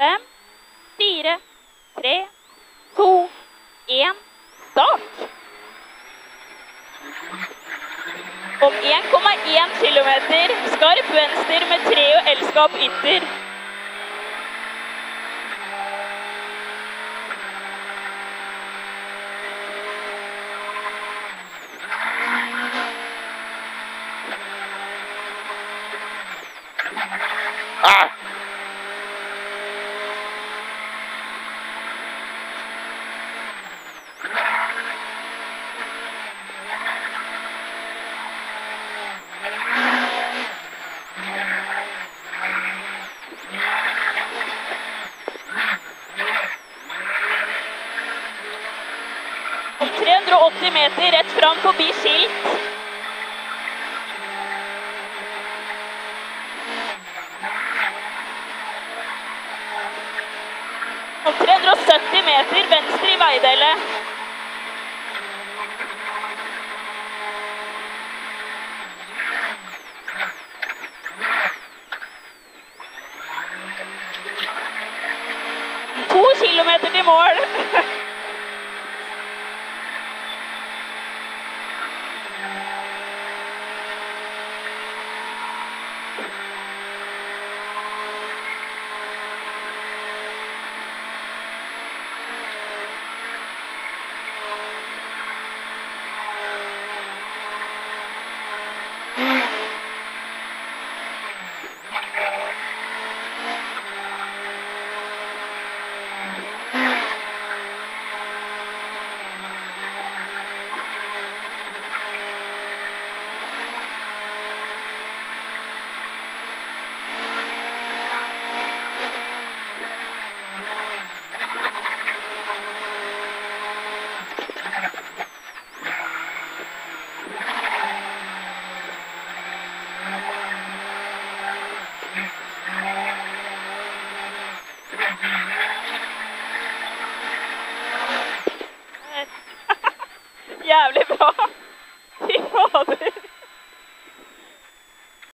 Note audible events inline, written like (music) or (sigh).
fem, fire, tre, to, én, start! Om 1,1 km, skarp venstre med tre og elskap ytter. Ah! 380 meter rett fram forbi skilt. Og 370 meter venstre i veidelet. To kilometer til mål. (laughs) よ。